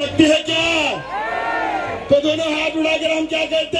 सकती है क्या? तो दोनों हाथ उड़ाकर हम क्या कहते हैं?